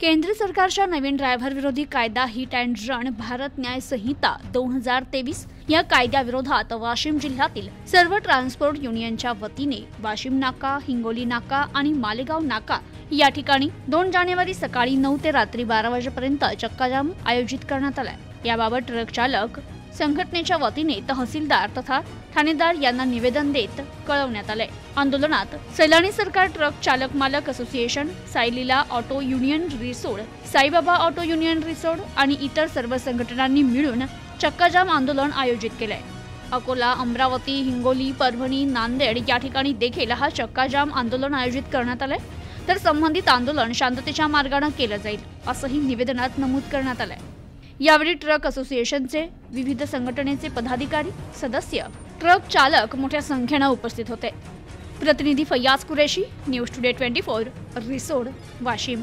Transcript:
केंद्र सरकारच्या नवीन ड्रायव्हर विरोधी कायदा हिट अँड रन भारत न्याय संहिता दोन हजार तेवीस या कायद्याविरोधात वाशिम जिल्ह्यातील सर्व ट्रान्सपोर्ट युनियनच्या वतीने वाशिम नाका हिंगोली नाका आणि मालेगाव नाका या ठिकाणी दोन जानेवारी सकाळी नऊ ते रात्री बारा वाजेपर्यंत चक्काजाम आयोजित करण्यात आलाय. याबाबत ट्रक चालक संघटनेच्या वतीने तहसीलदार तथा ठाणेदार यांना निवेदन देत कळवण्यात आले. आंदोलनात सैलानी सरकार ट्रक चालक मालक association सायलीला auto union Risod Saibaba auto union Risod आणि इतर सर्व संघटनांनी मिळून चक्काजाम आंदोलन आयोजित केलंय. अकोला अमरावती हिंगोली परभणी नांदेड या ठिकाणी देखील हा चक्काजाम आंदोलन आयोजित करण्यात आलंय. तर संबंधित आंदोलन शांततेच्या मार्गाने केलं जाईल असंही निवेदनात नमूद करण्यात आलंय. यावेळी ट्रक असोसिएशनचे विविध संघटनेचे पदाधिकारी सदस्य ट्रक चालक मोठ्या संख्येनं उपस्थित होते. प्रतिनिधी Faiyaz Qureshi news today twenty four Risod Washim.